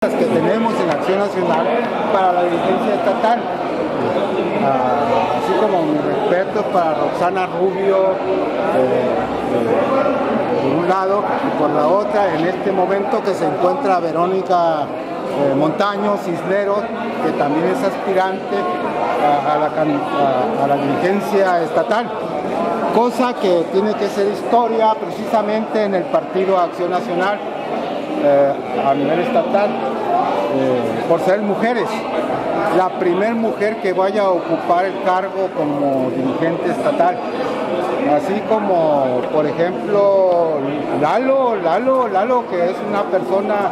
que tenemos en Acción Nacional para la dirigencia estatal. Ah, así como mi respeto para Roxana Rubio, eh, eh, por un lado, y por la otra, en este momento que se encuentra Verónica eh, Montaño Cisneros, que también es aspirante a, la, a la dirigencia estatal cosa que tiene que ser historia precisamente en el Partido Acción Nacional eh, a nivel estatal eh, por ser mujeres. La primer mujer que vaya a ocupar el cargo como dirigente estatal. Así como, por ejemplo, Lalo, Lalo, Lalo, que es una persona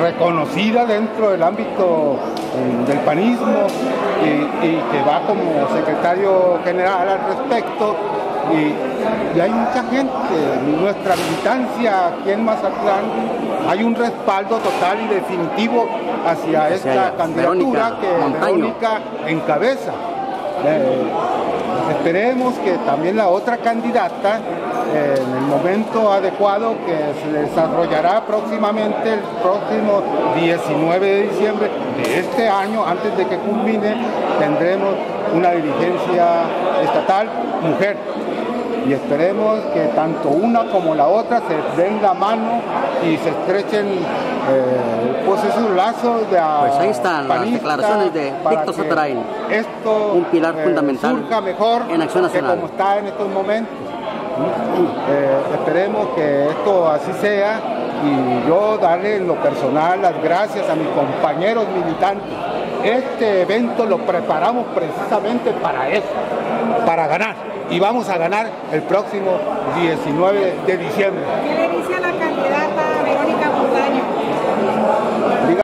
reconocida dentro del ámbito eh, del panismo y, y que va como secretario general al respecto y, hay mucha gente, nuestra militancia aquí en Mazatlán, hay un respaldo total y definitivo hacia, esta candidatura que Verónica encabeza. Eh, esperemos que también la otra candidata, en el momento adecuado que se desarrollará próximamente, el próximo 19 de diciembre de este año, antes de que culmine, tendremos una dirigencia estatal mujer y esperemos que tanto una como la otra se den la mano y se estrechen eh, pues esos lazos de Pues ahí están las declaraciones de Víctor Soterain, esto un pilar eh, fundamental surja mejor en Acción Nacional. que como está en estos momentos. Eh, esperemos que esto así sea y yo darle en lo personal las gracias a mis compañeros militantes. Este evento lo preparamos precisamente para eso, para ganar y vamos a ganar el próximo 19 de diciembre. ¿Qué le dice a la candidata